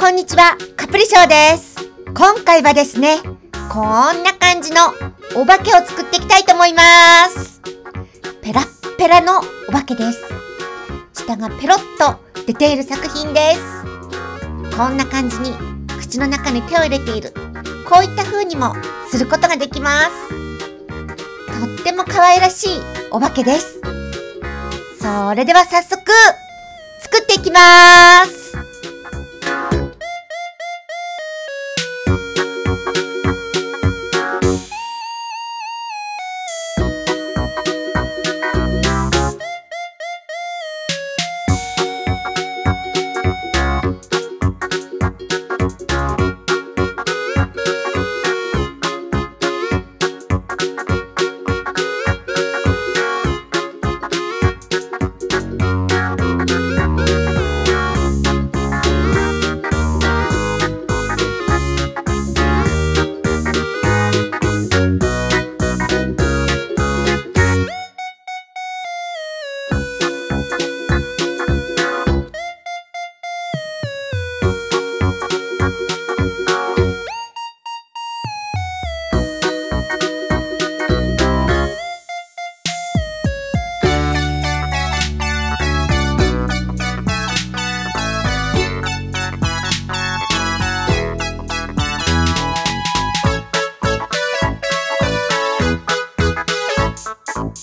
こんにちは、カプリショーです。今回はですね、こんな感じのお化けを作っていきたいと思います。ペラッペラのお化けです。下がペロッと出ている作品です。こんな感じに口の中に手を入れている。こういった風にもすることができます。とっても可愛らしいお化けです。それでは早速、作っていきます。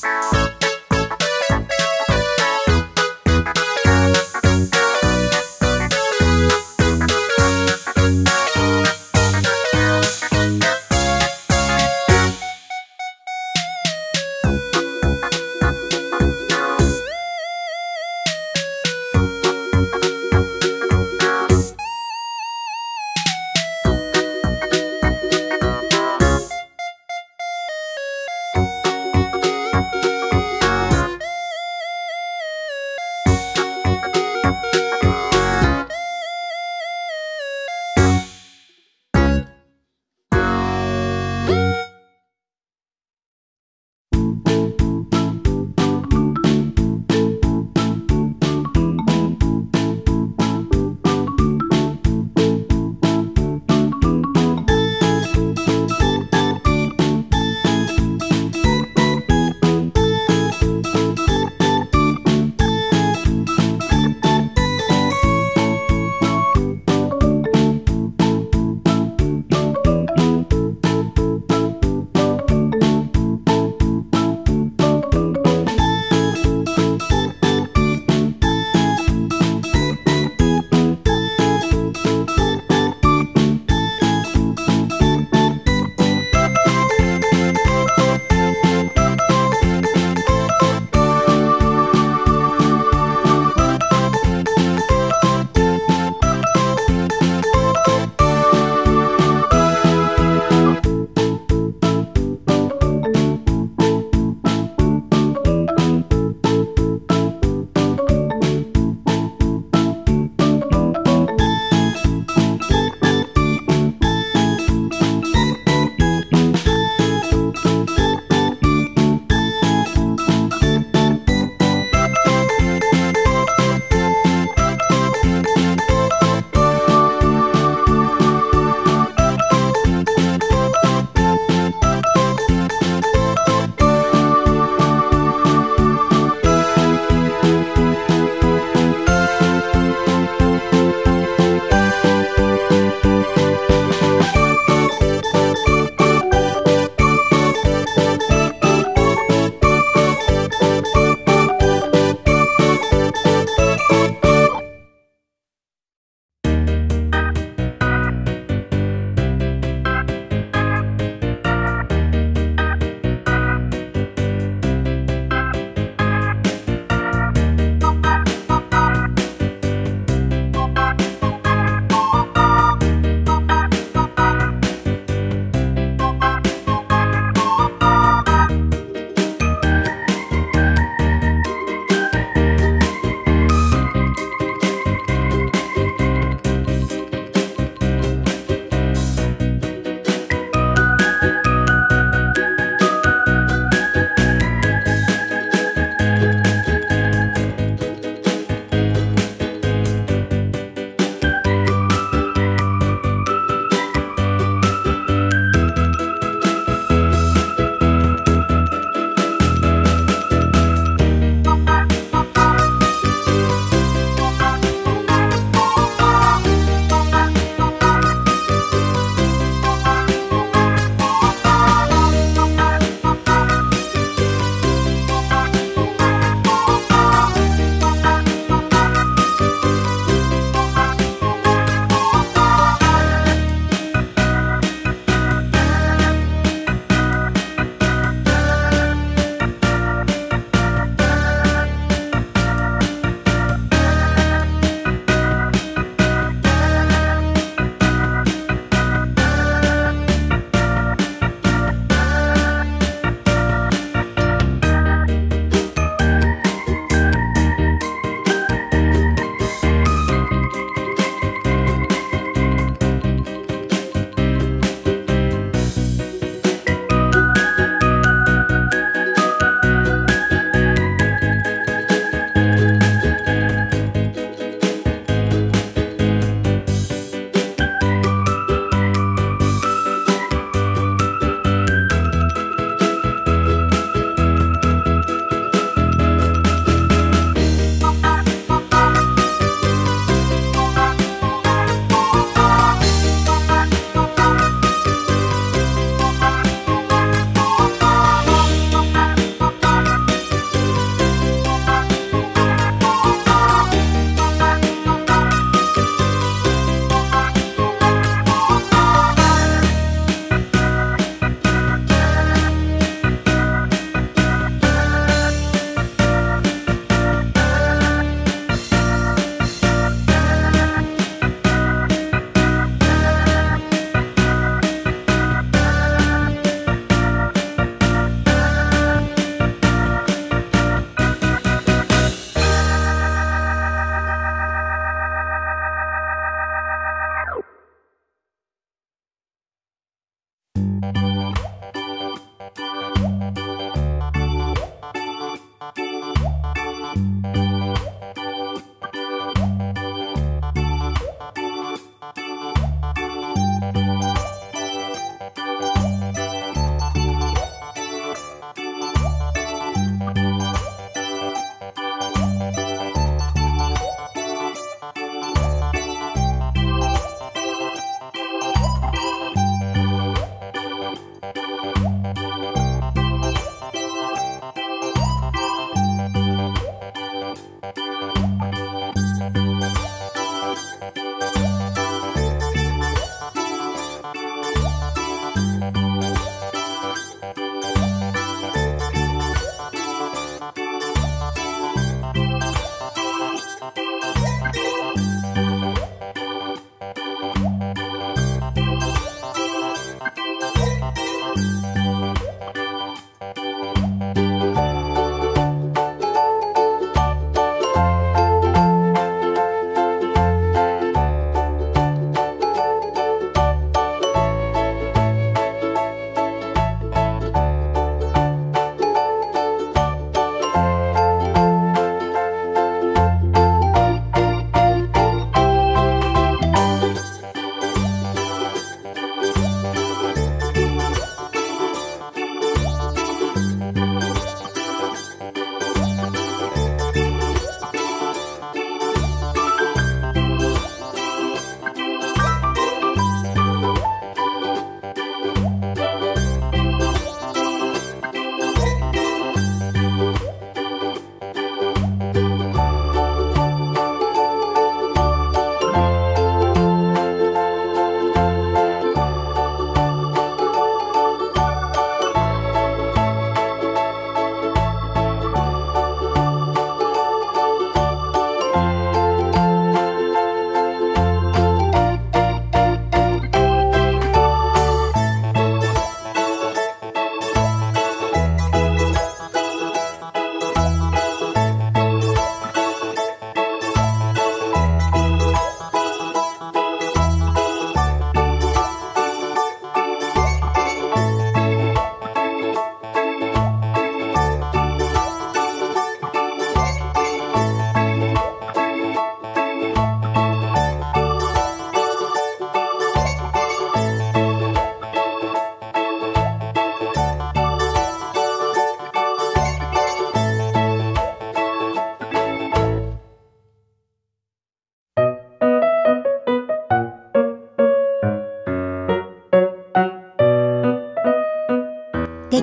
Bye.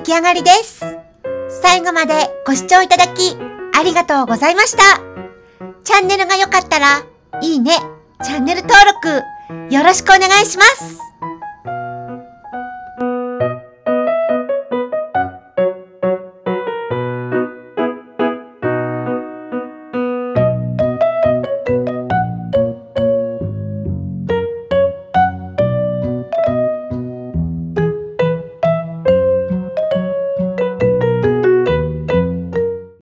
出来上がりです。最後までご視聴いただきありがとうございました。チャンネルが良かったら、いいね、チャンネル登録、よろしくお願いします。